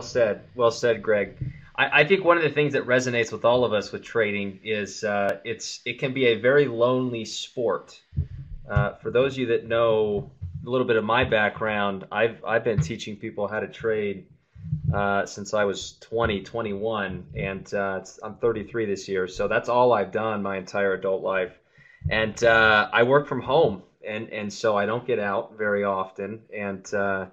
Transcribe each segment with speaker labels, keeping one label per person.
Speaker 1: said. Well said, Greg. I, I, think one of the things that resonates with all of us with trading is uh, it's it can be a very lonely sport. Uh, for those of you that know a little bit of my background, I've I've been teaching people how to trade uh, since I was 20, 21, and uh, I'm 33 this year. So that's all I've done my entire adult life, and uh, I work from home, and and so I don't get out very often, and uh,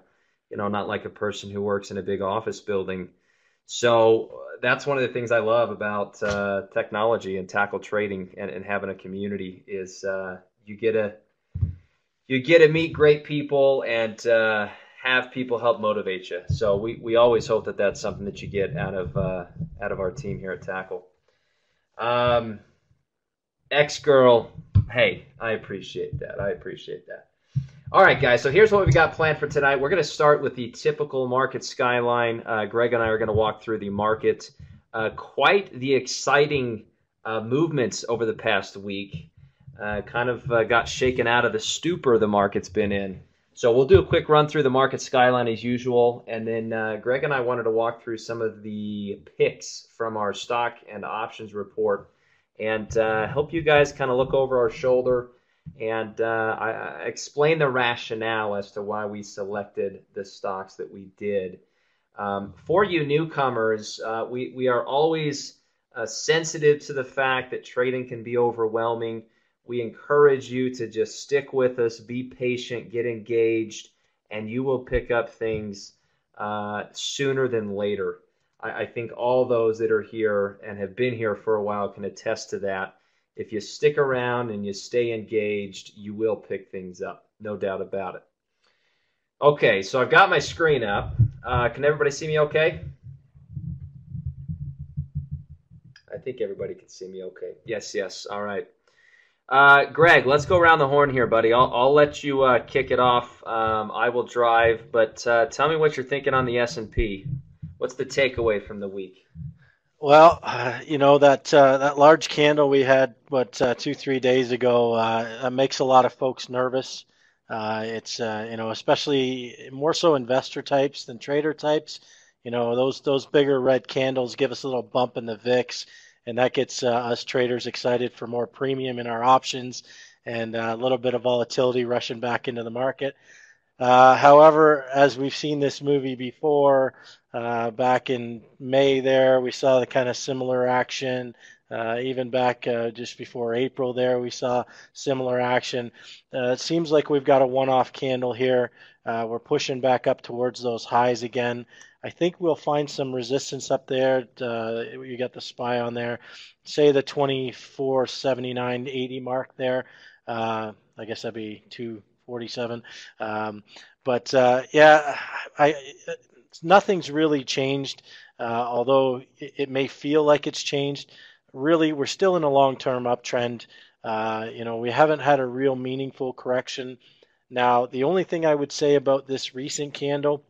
Speaker 1: you know, not like a person who works in a big office building. So that's one of the things I love about uh, technology and tackle trading and, and having a community is uh, you get a you get to meet great people and uh, have people help motivate you. So we, we always hope that that's something that you get out of uh, out of our team here at Tackle. Um, X girl, hey, I appreciate that. I appreciate that. All right, guys. So here's what we've got planned for tonight. We're going to start with the typical market skyline. Uh, Greg and I are going to walk through the market. Uh, quite the exciting uh, movements over the past week. Uh, kind of uh, got shaken out of the stupor the market's been in. So we'll do a quick run through the market skyline as usual, and then uh, Greg and I wanted to walk through some of the picks from our stock and options report, and help you guys kind of look over our shoulder and uh, I, I explained the rationale as to why we selected the stocks that we did. Um, for you newcomers, uh, we, we are always uh, sensitive to the fact that trading can be overwhelming. We encourage you to just stick with us, be patient, get engaged, and you will pick up things uh, sooner than later. I, I think all those that are here and have been here for a while can attest to that if you stick around and you stay engaged, you will pick things up. No doubt about it. Okay, so I've got my screen up. Uh, can everybody see me okay? I think everybody can see me okay. Yes, yes. All right. Uh, Greg, let's go around the horn here, buddy. I'll, I'll let you uh, kick it off. Um, I will drive, but uh, tell me what you're thinking on the S&P. What's the takeaway from the week?
Speaker 2: Well, uh, you know that uh, that large candle we had what uh, two three days ago uh, makes a lot of folks nervous. Uh, it's uh, you know especially more so investor types than trader types. You know those those bigger red candles give us a little bump in the VIX, and that gets us traders excited for more premium in our options and a little bit of volatility rushing back into the market. However, as we've seen this movie before, uh, back in May, there we saw the kind of similar action. Uh, even back uh, just before April, there we saw similar action. Uh, it seems like we've got a one-off candle here. Uh, we're pushing back up towards those highs again. I think we'll find some resistance up there. you got the SPY on there. Say the 24.79.80 mark there. I guess that'd be 247. Um, but uh, yeah, I, nothing's really changed. Uh, although it, it, may feel like it's changed, really we're still in a long-term uptrend. Uh, you know, we haven't had a real meaningful correction. Now, the only thing I would say about this recent candle,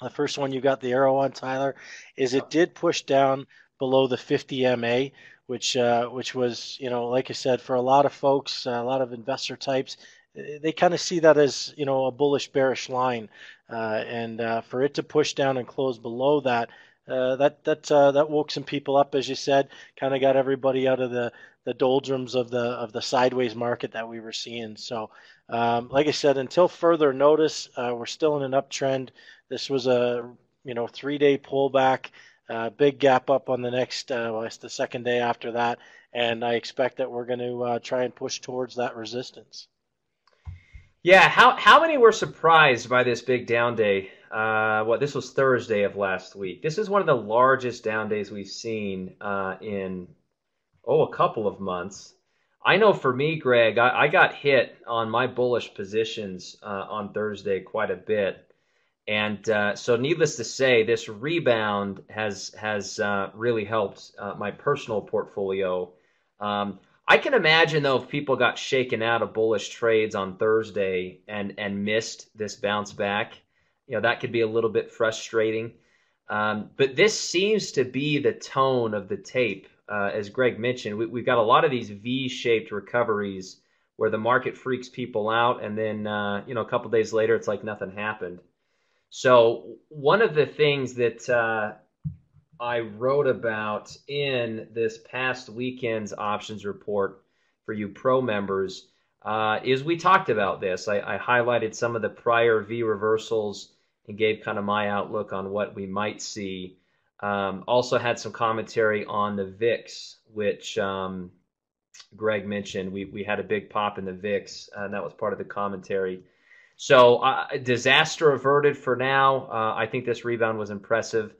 Speaker 2: the first one you got the arrow on, Tyler, is it did push down below the 50 MA, which uh, which was, you know, like I said, for a lot of folks, a lot of investor types, they kind of see that as you know a bullish bearish line, uh, and uh, for it to push down and close below that, uh, that that uh, that woke some people up, as you said, kind of got everybody out of the the doldrums of the of the sideways market that we were seeing. So, um, like I said, until further notice, uh, we're still in an uptrend. This was a you know three day pullback. Uh, big gap up on the next, well, it's the second day after that, and I expect that we're going to try and push towards that resistance.
Speaker 1: Yeah, how how many were surprised by this big down day? Uh, what this was Thursday of last week. This is one of the largest down days we've seen uh, in oh a couple of months. I know for me, Greg, I, I got hit on my bullish positions uh, on Thursday quite a bit, and uh, so needless to say, this rebound has has uh, really helped uh, my personal portfolio. Um, I can imagine though if people got shaken out of bullish trades on Thursday and and missed this bounce back, you know that could be a little bit frustrating. Um, but this seems to be the tone of the tape, uh, as Greg mentioned. We, have got a lot of these V-shaped recoveries where the market freaks people out, and then uh, you know a couple days later it's like nothing happened. So one of the things that uh, I wrote about in this past weekend's options report for you pro members uh, is we talked about this. I, I, highlighted some of the prior V reversals and gave kind of my outlook on what we might see. Um, also had some commentary on the VIX, which um, Greg mentioned. We, we had a big pop in the VIX, and that was part of the commentary. So uh, disaster averted for now. Uh, I think this rebound was impressive.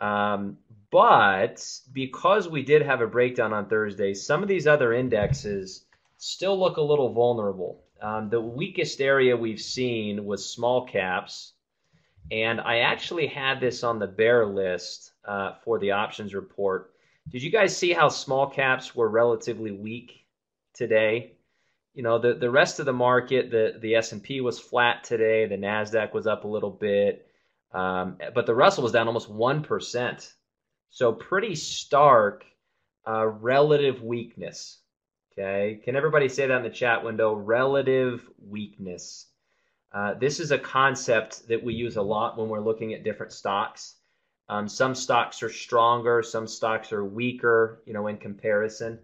Speaker 1: Um, but because we did have a breakdown on Thursday, some of these other indexes still look a little vulnerable. Um, the weakest area we've seen was small caps. And I actually had this on the bear list uh, for the options report. Did you guys see how small caps were relatively weak today? you know the the rest of the market the the S&P was flat today the Nasdaq was up a little bit um, but the Russell was down almost 1% so pretty stark uh, relative weakness. Okay? Can everybody say that in the chat window? Relative weakness. Uh, this is a concept that we use a lot when we're looking at different stocks. Um, some stocks are stronger some stocks are weaker you know in comparison.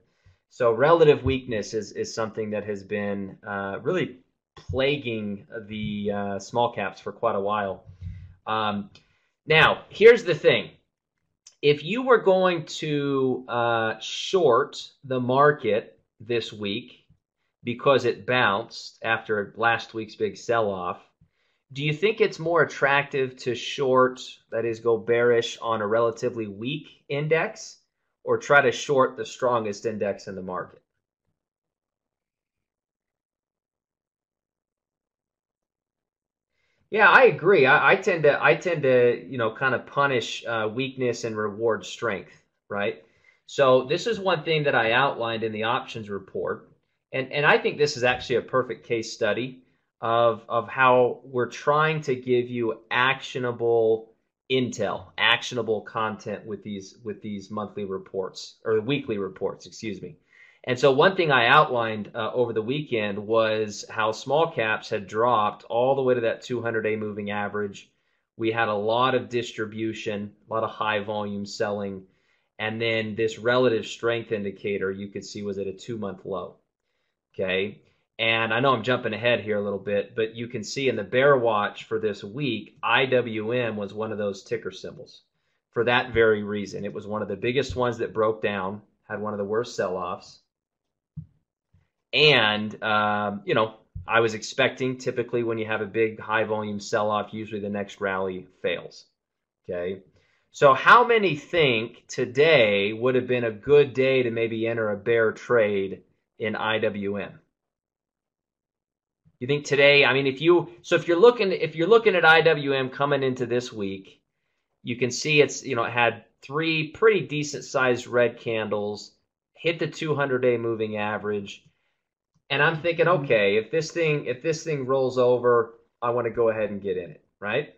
Speaker 1: So relative weakness is, is something that has been uh, really plaguing the uh, small caps for quite a while. Um, now, here's the thing. If you were going to uh, short the market this week because it bounced after last week's big sell-off, do you think it's more attractive to short, that is, go bearish on a relatively weak index? or try to short the strongest index in the market. Yeah, I agree. I, I, tend to I tend to you know kind of punish uh, weakness and reward strength, right? So this is one thing that I outlined in the options report, and and I think this is actually a perfect case study of of how we're trying to give you actionable intel, actionable content with these with these monthly reports or weekly reports, excuse me. And so one thing I outlined uh, over the weekend was how small caps had dropped all the way to that 200-day moving average. We had a lot of distribution, a lot of high volume selling, and then this relative strength indicator you could see was at a two-month low. Okay, and I know I'm jumping ahead here a little bit, but you can see in the bear watch for this week, IWM was one of those ticker symbols for that very reason. It was one of the biggest ones that broke down, had one of the worst sell offs. And, um, you know, I was expecting typically when you have a big high volume sell off, usually the next rally fails. Okay. So, how many think today would have been a good day to maybe enter a bear trade in IWM? You think today? I mean, if you so if you're looking if you're looking at IWM coming into this week, you can see it's you know it had three pretty decent sized red candles, hit the 200 day moving average, and I'm thinking, mm-hmm. okay, if this thing if this thing rolls over, I want to go ahead and get in it, right?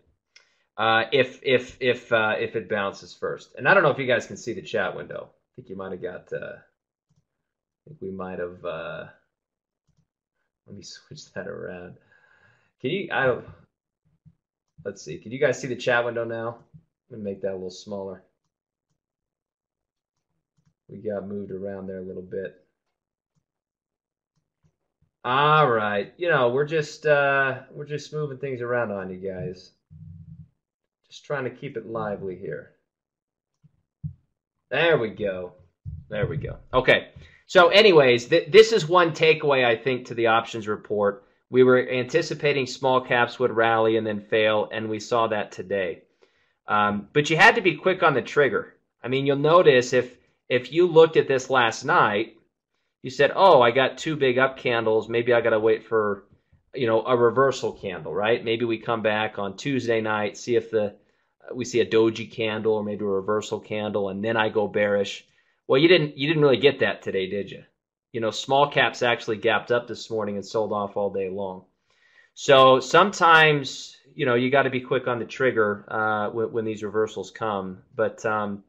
Speaker 1: Uh, if if if uh, if it bounces first, and I don't know if you guys can see the chat window. I think you might have got. Uh, I think we might have. Uh, let me switch that around. Can you, I don't, let's see. Can you guys see the chat window now? Let me make that a little smaller. We got moved around there a little bit. All right. You know, we're just, uh, we're just moving things around on you guys. Just trying to keep it lively here. There we go. There we go. Okay. So, anyways, th- this is one takeaway I think to the options report. We were anticipating small caps would rally and then fail, and we saw that today. Um, but you had to be quick on the trigger. I mean, you'll notice if if you looked at this last night, you said, "Oh, I got two big up candles. Maybe I got to wait for, you know, a reversal candle, right? Maybe we come back on Tuesday night, see if the we see a doji candle or maybe a reversal candle, and then I go bearish." Well, you didn't you didn't really get that today, did you? You know, small caps actually gapped up this morning and sold off all day long. So sometimes you know you got to be quick on the trigger uh, when, when, these reversals come. But um,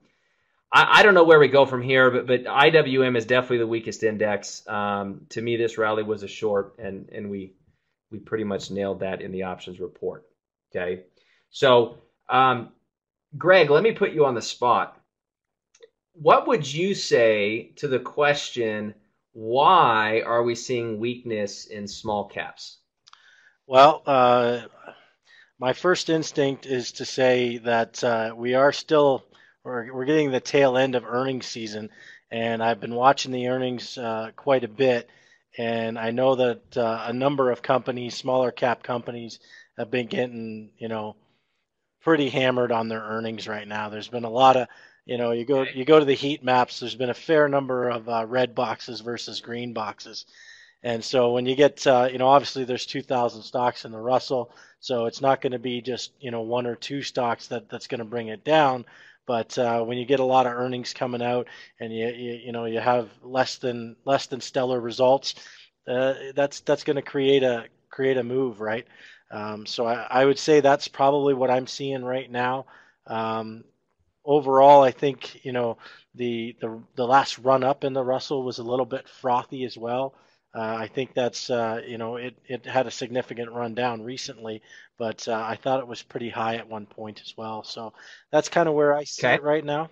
Speaker 1: I, I, don't know where we go from here. But but IWM is definitely the weakest index. Um, to me, this rally was a short, and and we we pretty much nailed that in the options report. Okay. So, um, Greg, let me put you on the spot. What would you say to the question, why are we seeing weakness in small caps?
Speaker 2: Well, uh, my first instinct is to say that uh, we are still we're, we're getting the tail end of earnings season, and I've been watching the earnings uh, quite a bit, and I know that uh, a number of companies, smaller cap companies, have been getting you know pretty hammered on their earnings right now. There's been a lot of you know you go you go to the heat maps. There's been a fair number of uh, red boxes versus green boxes. And so when you get, uh, you know, obviously there's 2,000 stocks in the Russell, so it's not going to be just, you know, one or two stocks that that's going to bring it down. But uh, when you get a lot of earnings coming out and you, you, you know you have less than less than stellar results, uh, that's that's going to create a create a move, right? Um, so I, I, would say that's probably what I'm seeing right now. Um, overall, I think you know the, the the last run up in the Russell was a little bit frothy as well. Uh, I think that's uh, you know it, it had a significant run down recently, but uh, I thought it was pretty high at one point as well. So that's kind of where I see
Speaker 1: okay.
Speaker 2: it right now.